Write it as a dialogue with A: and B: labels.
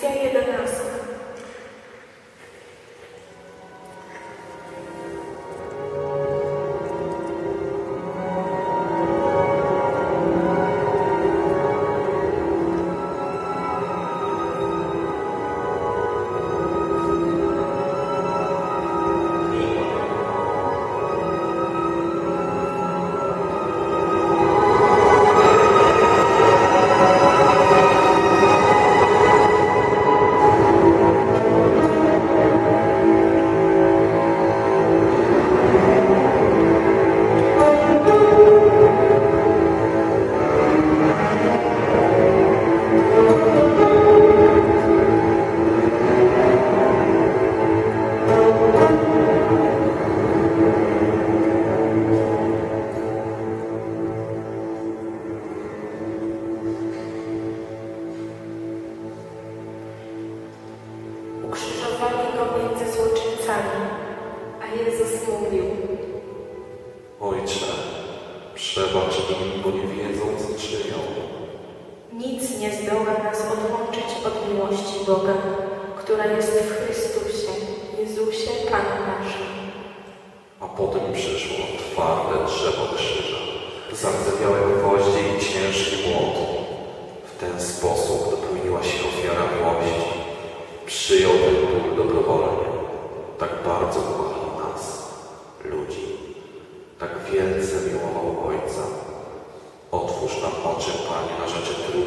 A: say it ukrzyżowali go między złoczyńcami, a Jezus mówił
B: Ojcze, przebacz im, bo nie wiedzą, co czynią.
A: Nic nie zdoła nas odłączyć od miłości Boga, która jest w Chrystusie, Jezusie Panu naszym.
B: A potem przyszło twarde drzewo krzyża, zardzewiałe gwoździe i ciężki młot. W ten sposób dopełniła się ofiara Przyjął ten ból dobrowolnie. Tak bardzo kochał nas, ludzi. Tak wielce miłował Ojca. Otwórz nam oczy, Panie, na rzeczy trudne